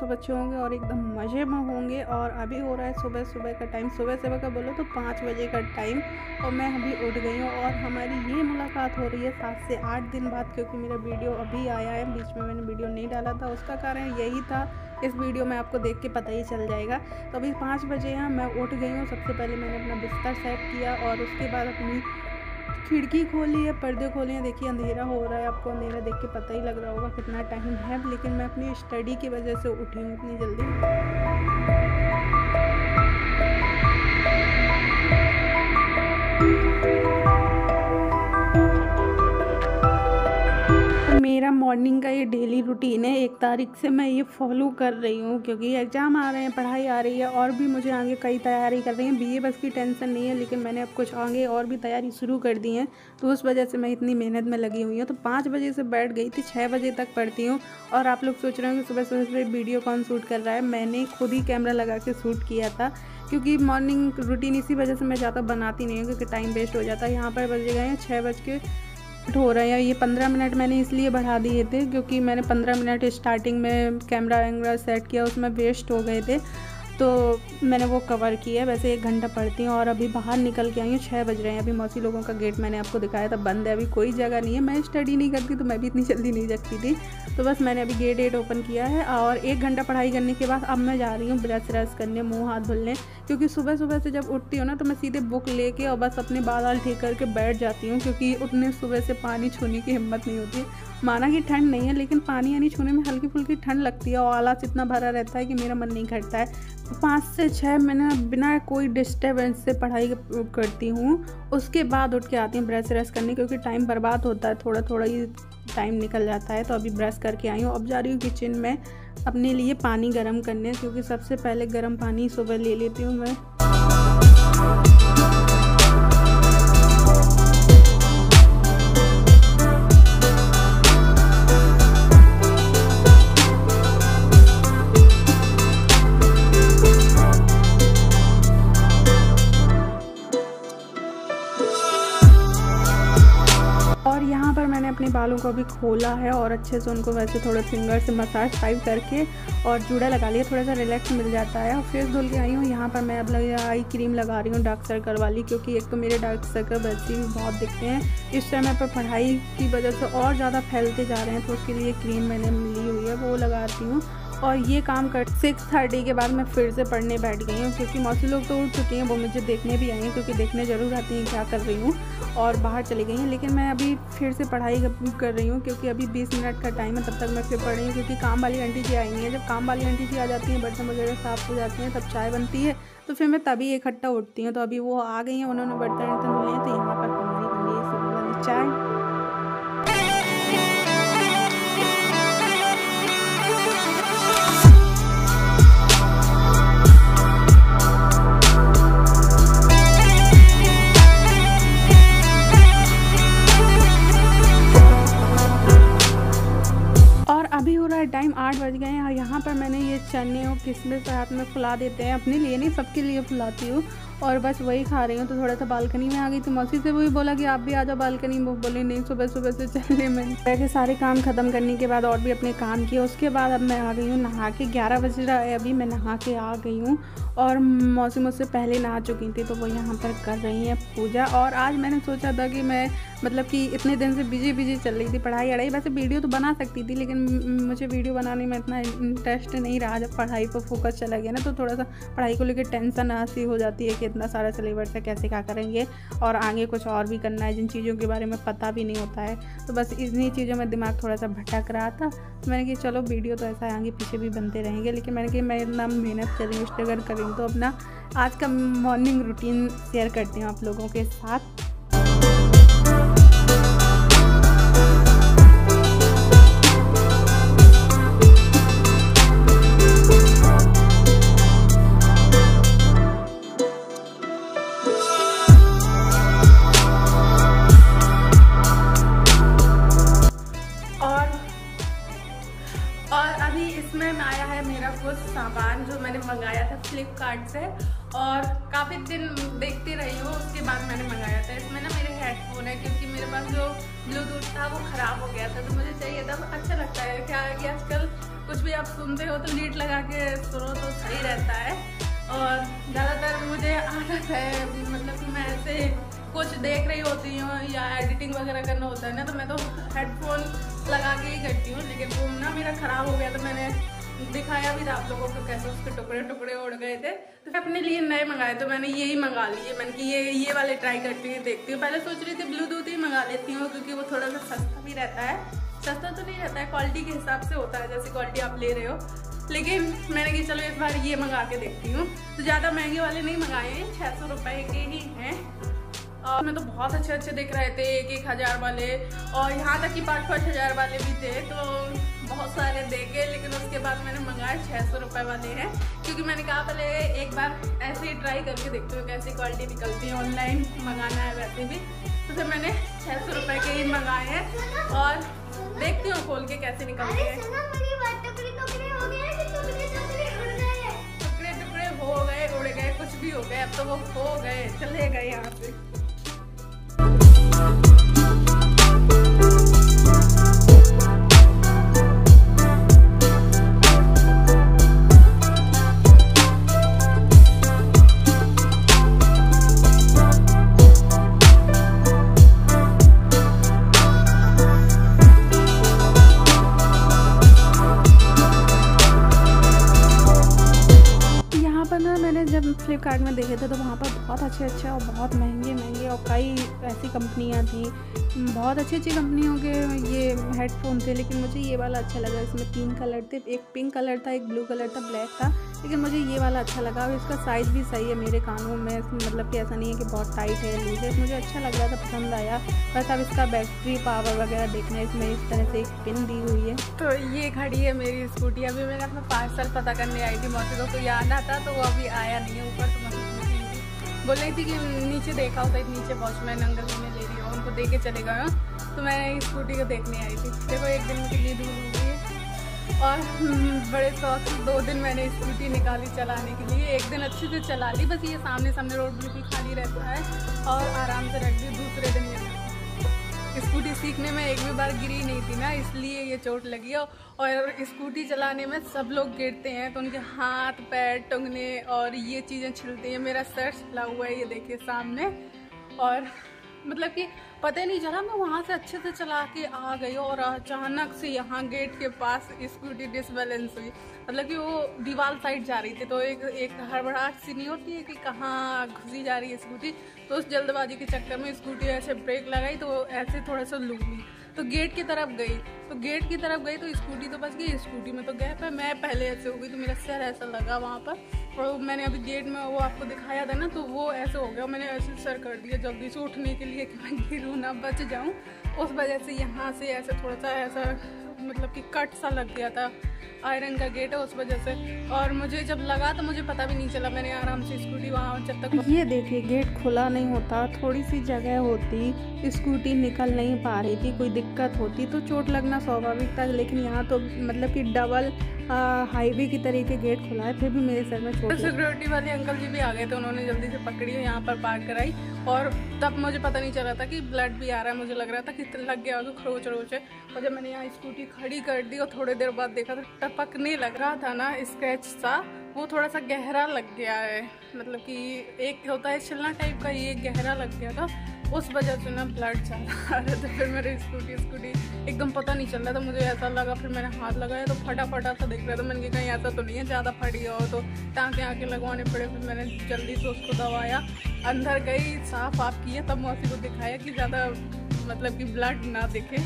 सब अच्छे होंगे और एकदम मज़े में होंगे। और अभी हो रहा है सुबह सुबह का टाइम सुबह सुबह का बोलो तो पाँच बजे का टाइम और मैं अभी उठ गई हूँ और हमारी ये मुलाकात हो रही है सात से आठ दिन बाद क्योंकि मेरा वीडियो अभी आया है। बीच में मैंने वीडियो नहीं डाला था। उसका कारण यही था। इस वीडियो में आपको देख के पता ही चल जाएगा। तो अभी पाँच बजे यहाँ मैं उठ गई हूँ। सबसे पहले मैंने अपना बिस्तर सेट किया और उसके बाद अपनी खिड़की खोली है, पर्दे खोले हैं। देखिए, अंधेरा हो रहा है। आपको अंधेरा देख के पता ही लग रहा होगा कितना टाइम है, लेकिन मैं अपनी स्टडी की वजह से उठी हूँ इतनी जल्दी। मॉर्निंग का ये डेली रूटीन है, एक तारीख से मैं ये फॉलो कर रही हूँ क्योंकि एग्ज़ाम आ रहे हैं, पढ़ाई आ रही है और भी मुझे आगे कई तैयारी कर रही हैं बीए बस की टेंशन नहीं है, लेकिन मैंने अब कुछ आगे और भी तैयारी शुरू कर दी है तो उस वजह से मैं इतनी मेहनत में लगी हुई हूँ। तो पाँच बजे से बैठ गई थी छः बजे तक पढ़ती हूँ और आप लोग सोच रहे हो कि सुबह सुबह सुबह वीडियो कौन शूट कर रहा है? मैंने खुद ही कैमरा लगा के शूट किया था, क्योंकि मॉर्निंग रूटीन इसी वजह से मैं ज़्यादा बनाती नहीं हूँ, क्योंकि टाइम वेस्ट हो जाता है। यहाँ पर बजे गए हैं छः बज के हो रहा है। ये पंद्रह मिनट मैंने इसलिए बढ़ा दिए थे क्योंकि मैंने पंद्रह मिनट स्टार्टिंग में कैमरा वैमरा सेट किया, उसमें वेस्ट हो गए थे। तो मैंने वो कवर किया है वैसे एक घंटा पढ़ती हूँ और अभी बाहर निकल के आई हूँ छः बज रहे हैं। अभी मौसी लोगों का गेट मैंने आपको दिखाया था, बंद है, अभी कोई जगह नहीं है। मैं स्टडी नहीं करती तो मैं भी इतनी जल्दी नहीं जगती थी। तो बस मैंने अभी गेट एट ओपन किया है और एक घंटा पढ़ाई करने के बाद अब मैं जा रही हूँ ब्रश व्रश करने, मुँह हाथ धुलने, क्योंकि सुबह सुबह से जब उठती हूँ ना तो मैं सीधे बुक लेके और बस अपने बाल ठीक करके बैठ जाती हूँ, क्योंकि उतने सुबह से पानी छूने की हिम्मत नहीं होती। माना कि ठंड नहीं है, लेकिन पानी यानी छूने में हल्की फुल्की ठंड लगती है और आलास इतना भरा रहता है कि मेरा मन नहीं करता है। पाँच से छः मिनट बिना कोई डिस्टर्बेंस से पढ़ाई करती हूँ, उसके बाद उठ के आती हूँ ब्रश व्रश करने, क्योंकि टाइम बर्बाद होता है थोड़ा थोड़ा ही टाइम निकल जाता है तो अभी ब्रश करके आई हूँ। अब जा रही हूँ किचन में अपने लिए पानी गर्म करने, क्योंकि सबसे पहले गर्म पानी सुबह ले लेती हूँ मैं। और यहाँ पर मैंने अपने बालों को अभी खोला है और अच्छे से उनको वैसे थोड़े फिंगर से मसाज टाइप करके और जूड़ा लगा लिया थोड़ा सा रिलैक्स मिल जाता है। और फेस धुल के आई हूँ, यहाँ पर मैं अब आई क्रीम लगा रही हूँ डार्क सर्कल वाली, क्योंकि एक तो मेरे डार्क सर्कल वैसे भी बहुत दिखते हैं। इस समय पर पढ़ाई की वजह से और ज़्यादा फैलते जा रहे हैं तो उसके लिए क्रीम मैंने ली हुई है, वो लगाती हूँ। और ये काम कर सिक्स थर्टी के बाद मैं फिर से पढ़ने बैठ गई हूँ, क्योंकि मौसी लोग तो उठ चुके हैं, वो मुझे देखने भी आई हैं, क्योंकि देखने ज़रूर आती हैं क्या कर रही हूँ और बाहर चली गई हैं, लेकिन मैं अभी फिर से पढ़ाई कर रही हूँ, क्योंकि अभी बीस मिनट का टाइम है, तब तक मैं फिर पढ़ रही हूँ, क्योंकि काम वाली आंटी जी आएँगी है, जब काम वाली आंटी जी आ जाती हैं, बर्तन वगैरह साफ़ हो जाती हैं, तब चाय बनती है तो फिर मैं तभी इकट्ठा उठती हूँ तो अभी वो आ गई हैं, उन्होंने बर्तन वर्तन धुले हैं तो यहाँ पर चाय। चने और किशमिश रात में फुला देते हैं? अपने लिए नहीं, सबके लिए फुलाती हूँ। और बस वही खा रही हूँ तो थोड़ा सा बालकनी में आ गई तो मौसी से वही बोला कि आप भी आ जाओ बालकनी में। बोली, नहीं, सुबह सुबह से चलने में वैसे सारे काम ख़त्म करने के बाद और भी अपने काम किए। उसके बाद अब मैं आ गई हूँ नहा के। ग्यारह बज रहा है अभी, मैं नहा के आ गई हूँ। और मौसी मुझसे पहले नहा चुकी थी तो वो यहाँ पर कर रही हैं पूजा। और आज मैंने सोचा था कि मैं मतलब कि इतने दिन से बिज़ी बिज़ी चल रही थी पढ़ाई अड़ाई। वैसे वीडियो तो बना सकती थी, लेकिन मुझे वीडियो बनाने में इतना इंटरेस्ट नहीं रहा। जब पढ़ाई पर फोकस चला गया ना तो थोड़ा सा पढ़ाई को लेकर टेंशन ऐसी हो जाती है कि इतना सारा सिलेबस है, कैसे क्या करेंगे? और आगे कुछ और भी करना है, जिन चीज़ों के बारे में पता भी नहीं होता है। तो बस इन्हीं चीज़ों में दिमाग थोड़ा सा भटक रहा था। तो मैंने कहा, चलो, वीडियो तो ऐसा आगे पीछे भी बनते रहेंगे। लेकिन मैंने कहा, मैं इतना मेहनत करूँ स्ट्रगल कर तो अपना आज का मॉर्निंग रूटीन शेयर करती हूँ आप लोगों के साथ। इसमें आया है मेरा कुछ सामान जो मैंने मंगाया था फ्लिपकार्ट से और काफ़ी दिन देखती रही हूँ, उसके बाद मैंने मंगाया था। इसमें ना मेरे हेडफोन है, क्योंकि मेरे पास जो ब्लूटूथ था वो ख़राब हो गया था तो मुझे चाहिए था अच्छा लगता है। क्या कि आजकल कुछ भी आप सुनते हो तो लीड लगा के सुनो तो सही रहता है। और ज़्यादातर मुझे आदत है मतलब कि मैं ऐसे कुछ देख रही होती हूँ या एडिटिंग वगैरह करना होता है ना तो मैं तो हेडफोन लगा के ही करती हूँ, लेकिन वो ना मेरा ख़राब हो गया तो मैंने दिखाया भी था आप लोगों को कैसे उसके टुकड़े टुकड़े उड़ गए थे। तो मैं अपने लिए नए मंगाए तो मैंने यही मंगा लिए मैंने कि ये ये वाले ट्राई करती हूँ देखती हूँ। पहले सोच रही थी ब्लूटूथ ही मंगा लेती हूँ, क्योंकि वो थोड़ा सा सस्ता भी रहता है। सस्ता तो नहीं रहता है क्वालिटी के हिसाब से होता है, जैसी क्वालिटी आप ले रहे हो। लेकिन मैंने कि चलो इस बार ये मंगा के देखती हूँ। तो ज़्यादा महँगे वाले नहीं मंगाए हैं छः सौ रुपये के ही हैं। और मैं तो बहुत अच्छे अच्छे दिख रहे थे, एक एक हज़ार वाले। और यहाँ तक कि पाँच पाँच हज़ार वाले भी थे तो बहुत सारे देखे लेकिन उसके बाद मैंने मंगाए छः सौ रुपये वाले हैं। क्योंकि मैंने कहा पहले एक बार ऐसे ही ट्राई करके देखती हूँ कैसी क्वालिटी निकलती है ऑनलाइन मंगाना है वैसे भी। तो फिर मैंने छः सौ रुपये के ही मंगाए हैं। और देखती हूँ खोल के कैसे निकलते हैं। टुकड़े टुकड़े हो गए, उड़ गए, कुछ भी हो गए, अब तो वो हो गए, चले गए यहाँ से फ्लिपकार्ट में देखे थे तो वहाँ पर बहुत अच्छे अच्छे और बहुत महँगे कंपनियाँ थी। बहुत अच्छी अच्छी कंपनियों के ये हेडफोन थे, लेकिन मुझे ये वाला अच्छा लगा। इसमें तीन कलर थे, एक पिंक कलर था, एक ब्लू कलर था ब्लैक था। लेकिन मुझे ये वाला अच्छा लगा और इसका साइज़ भी सही है मेरे कानों में। मतलब कि ऐसा नहीं है कि बहुत टाइट है। लूज है मुझे अच्छा लग रहा था, पसंद आया। बस अब इसका बैटरी पावर वगैरह देखना है। इसमें इस तरह से एक पिन दी हुई है। तो ये खड़ी है मेरी स्कूटी अभी मैंने अपना पाँच साल पता करने आई थी मौसी को कोई आना था तो वो अभी आया नहीं है ऊपर तो मैं बोल रही थी कि नीचे देखा होता है नीचे वॉचमैन अंकल जी ने ले लिया उनको दे के चले गए। तो मैं स्कूटी को देखने आई थी। देखो एक दिन के लिए दूर हो गई है और हम्म, बड़े शौक से दो दिन मैंने स्कूटी निकाली चलाने के लिए। एक दिन अच्छे से चला ली बस ये सामने सामने रोड बिल्कुल खाली रहता है और आराम से रख दी दूसरे दिन स्कूटी सीखने में एक भी बार गिरी नहीं थी ना इसलिए ये चोट लगी हो। और स्कूटी चलाने में सब लोग गिरते हैं तो उनके हाथ, पैर टंगने और ये चीज़ें छिलती हैं। मेरा सर छिला हुआ है, ये देखिए सामने। और मतलब कि पता नहीं चला मैं वहाँ से अच्छे से चला के आ गई और अचानक से यहाँ गेट के पास स्कूटी डिसबैलेंस हुई। मतलब कि वो दीवार साइड जा रही थी तो एक एक हड़बड़ाहट सी नहीं होती है कि कहाँ घुसी जा रही है स्कूटी तो उस जल्दबाजी के चक्कर में स्कूटी ऐसे ब्रेक लगाई तो ऐसे थोड़ा सा लूट ली। तो गेट की तरफ़ गई। तो गेट की तरफ़ गई तो स्कूटी तो बच गई स्कूटी में तो गैप है। मैं पहले ऐसे हो गई तो मेरा सर ऐसा लगा वहाँ पर। और मैंने अभी गेट में वो आपको दिखाया था ना तो वो ऐसे हो गया। मैंने ऐसे सर कर दिया जल्दी से उठने के लिए कि मैं गिरूँ ना, बच जाऊँ। उस वजह से यहाँ से ऐसे थोड़ा सा ऐसा मतलब कि कट सा लग गया था। आयरन का गेट है उस वजह से। और मुझे जब लगा तो मुझे पता भी नहीं चला। मैंने आराम से स्कूटी वहाँ जब तक ये देखिए गेट खुला नहीं होता। थोड़ी सी जगह होती। स्कूटी निकल नहीं पा रही थी, कोई दिक्कत होती तो चोट लगना स्वाभाविक था, लेकिन यहाँ तो मतलब कि डबल हाईवे की तरीके गेट खुला है, फिर भी मेरे सर में छोड़ सिक्योरिटी वाले अंकल जी भी आ गए थे, उन्होंने जल्दी से पकड़ी और यहाँ पर पार्क कराई, और तब मुझे पता नहीं चला था कि ब्लड भी आ रहा है, मुझे लग रहा था कि लग गया होगा खरोच रोच है। और जब मैंने यहाँ स्कूटी खड़ी कर दी और थोड़ी देर बाद देखा तो टपकने लग रहा था ना, स्क्रैच सा, वो थोड़ा सा गहरा लग गया है। मतलब कि एक होता है, छिलना टाइप का, ये गहरा लग गया था। उस वजह से ना ब्लड चल रहा था तो फिर मेरी स्कूटी स्कूटी एकदम पता नहीं चल रहा था, मुझे ऐसा लगा, फिर मैंने हाथ लगाया तो फटा फटा सा देख रहा था। मैंने कहीं ऐसा तो नहीं है, ज़्यादा फटी हो तो टाँके आके लगवाने पड़े। फिर मैंने जल्दी से उसको दबाया, अंदर गई, साफ़ आप किया तब मौसी को दिखाया कि ज़्यादा मतलब कि ब्लड ना दिखे।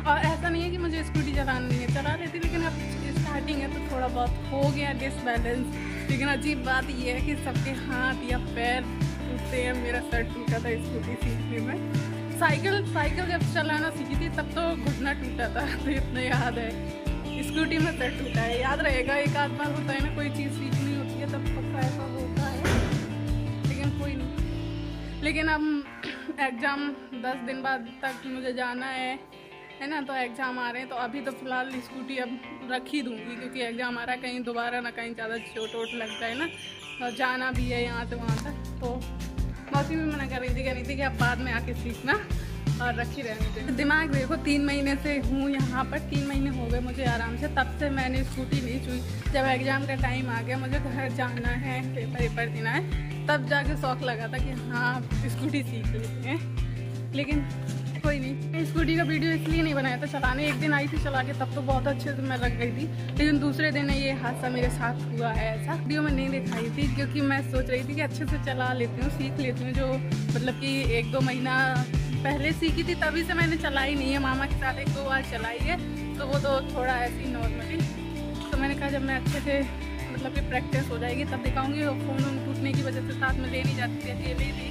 और ऐसा नहीं है कि मुझे स्कूटी चलानी नहीं है, चला लेती लेकिन अब स्टार्टिंग है तो थोड़ा बहुत हो गया डिसबैलेंस लेकिन अजीब बात यह है कि सबके हाथ या पैर टूटते हैं, मेरा सर टूटा था स्कूटी सीखने में। साइकिल साइकिल जब चलाना सीखी थी, तब तो घुटना टूटा था तो इतना याद है। स्कूटी में सर टूटा है, याद रहेगा, एक आध बार होता है ना, कोई चीज़ सीखनी होती है, तब पक्का ऐसा होता है। लेकिन कोई नहीं। लेकिन अब एग्ज़ाम दस दिन बाद तक मुझे जाना है। है ना तो एग्ज़ाम आ रहे हैं तो अभी तो फ़िलहाल स्कूटी अब रख ही दूँगी, क्योंकि एग्ज़ाम आ रहा है, कहीं दोबारा ना कहीं ज़्यादा चोट वोट लग जाए ना, और जाना भी है यहाँ से वहाँ तक तो मौसी भी मना कर रही थी कह रही थी कि अब बाद में आके सीखना और रखी रहने चाहिए दिमाग देखो, तीन महीने से हूँ यहाँ पर, तीन महीने हो गए मुझे आराम से, तब से मैंने स्कूटी नहीं छुई जब एग्ज़ाम का टाइम आ गया, मुझे घर जाना है पेपर वेपर देना है, तब जाके शौक लगा था कि हाँ स्कूटी सीख लेते हैं। लेकिन कोई नहीं। स्कूटी का वीडियो इसलिए नहीं बनाया था, चलाने एक दिन आई थी चला के, तब तो बहुत अच्छे से मैं लग गई थी। लेकिन दूसरे दिन ये हादसा मेरे साथ हुआ है ऐसा। वीडियो में नहीं दिखाई थी, क्योंकि मैं सोच रही थी कि अच्छे से चला लेती हूँ, सीख लेती हूँ, जो मतलब कि एक दो महीना पहले सीखी थी, तभी से मैंने चलाई नहीं है। मामा के साथ एक दो बार चलाई है तो वो तो थोड़ा ऐसी नॉर्मली तो मैंने कहा, जब मैं अच्छे से मतलब कि प्रैक्टिस हो जाएगी, तब दिखाऊँगी फ़ोन वोन टूटने की वजह से साथ में ले नहीं जाती थी अकेले थी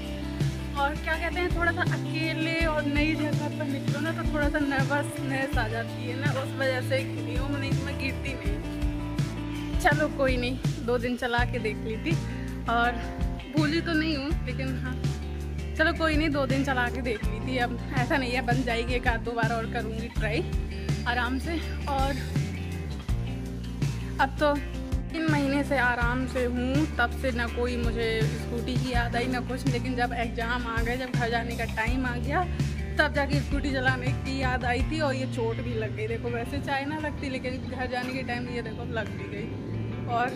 और क्या कहते हैं, थोड़ा सा अकेले और नई जगह पर निकलो ना तो थोड़ा सा नर्वसनेस आ जाती है ना, उस वजह से गिरी हूँ नहीं, मैं गिरती नहीं चलो कोई नहीं, दो दिन चला के देख ली थी और भूली तो नहीं हूँ, लेकिन हाँ चलो कोई नहीं, दो दिन चला के देख ली थी अब ऐसा नहीं है, बन जाएगी एक आध दो बार और करूँगी ट्राई आराम से। और अब तो तीन महीने से आराम से हूँ, तब से ना कोई मुझे स्कूटी की याद आई, ना कुछ। लेकिन जब एग्ज़ाम आ गए, जब घर जाने का टाइम आ गया, तब जाके स्कूटी चलाने की याद आई थी और ये चोट भी लग गई। देखो, वैसे चाय ना लगती, लेकिन घर जाने के टाइम ये देखो लग भी गई। और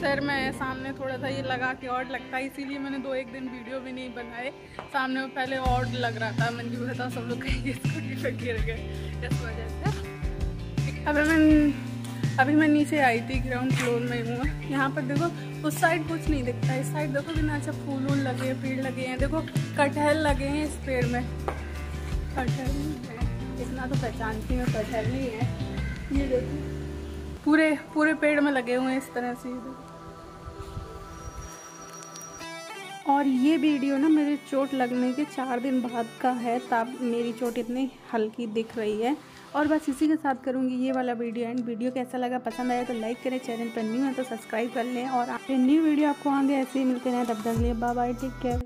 सर, मैं सामने थोड़ा सा ये लगा के और लगता है इसीलिए मैंने दो एक दिन वीडियो भी नहीं बनाए। सामने में पहले और लग रहा था, मैंने बोला था, सब लोग कहीं स्कूटी पर गिर गए। इस वजह से। अब मैं अभी मैं नीचे आई थी ग्राउंड फ्लोर में हूँ। यहाँ पर देखो, उस साइड कुछ नहीं दिखता। इस साइड देखो कितना अच्छा फूल वूल लगे हैं, पेड़ लगे हैं। देखो, कटहल लगे हैं इस पेड़ में। कटहल इतना तो पहचानती हूँ, कटहल ही है। ये देखो। पूरे पूरे पेड़ में लगे हुए हैं इस तरह से। और ये वीडियो ना मेरे चोट लगने के चार दिन बाद का है, तब मेरी चोट इतनी हल्की दिख रही है। और बस इसी के साथ करूँगी ये वाला वीडियो एंड। वीडियो कैसा लगा, पसंद आया तो लाइक करें, चैनल पर न्यू है तो सब्सक्राइब कर लें और न्यू वीडियो आपको आगे ऐसे ही मिलते रहें। तब तक लिए बाय बाय, टेक केयर।